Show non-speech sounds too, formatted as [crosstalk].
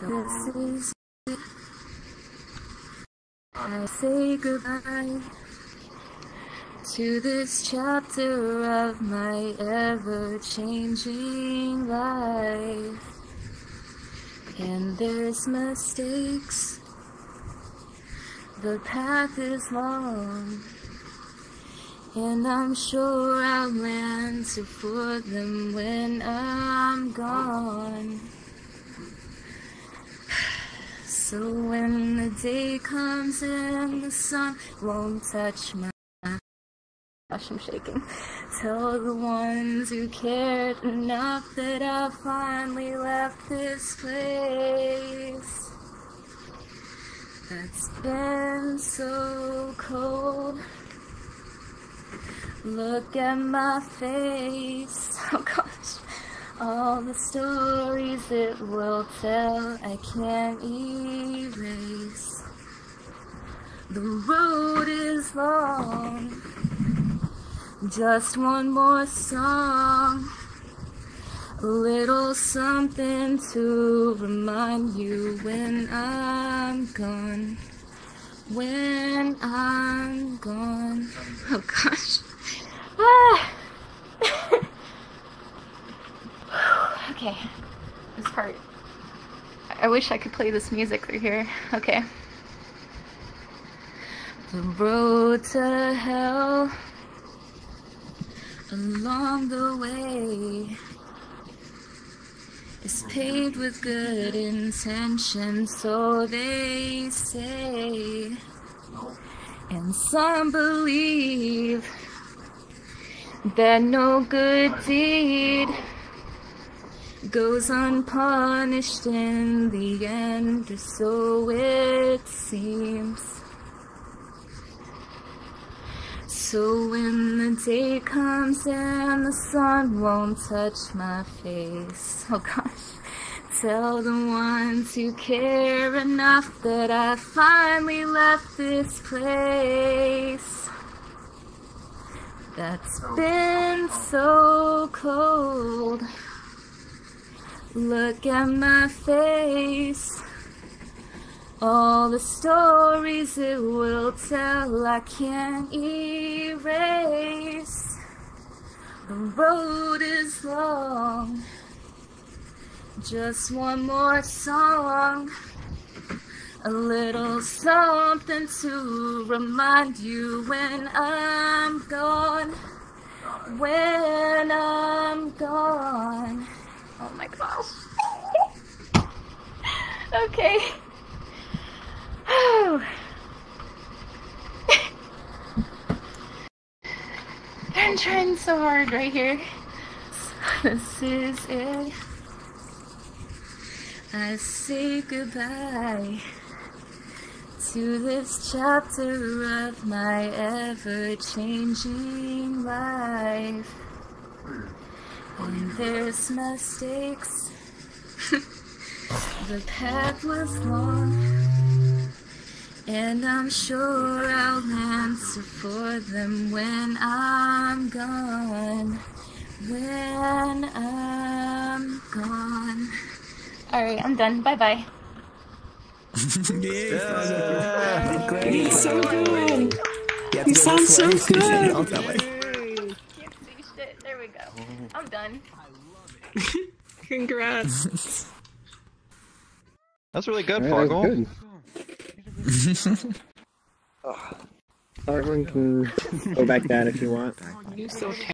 This is. I say goodbye to this chapter of my ever changing life. And there's mistakes, the path is long, and I'm sure I'll answer for them when I'm gone. So when the day comes and the sun won't touch my Gosh, I'm shaking. Tell the ones who cared enough that I finally left this place. That's been so cold. Look at my face. [laughs] Oh gosh. All the stories it will tell, I can't erase. The road is long. Just one more song. A little something to remind you when I'm gone. When I'm gone. Oh gosh. Ah. Okay. This part. I wish I could play this music through here. Okay. The road to hell along the way is paved with good intentions, so they say. And some believe that no good deed goes unpunished in the end, or so it seems. So when the day comes and the sun won't touch my face, [laughs] oh gosh, tell the ones who care enough that I finally left this place. That's oh. been so cold. Look at my face. All the stories it will tell, I can't erase. The road is long. Just one more song. A little something to remind you when I'm gone. When okay. Oh. [sighs] I'm trying so hard right here. This is it. I say goodbye to this chapter of my ever changing life. And there's mistakes. [laughs] the path was long. And I'm sure I'll answer for them when I'm gone. When I'm gone. Alright, I'm done. Bye bye. yeah. Great. so good. You, You sound so [laughs] good. Can't Can't see shit. There we go. I'm done. [laughs] Congrats. [laughs] That's really good, Yeah, that was Fargo. [laughs] can go back down if you want. You're so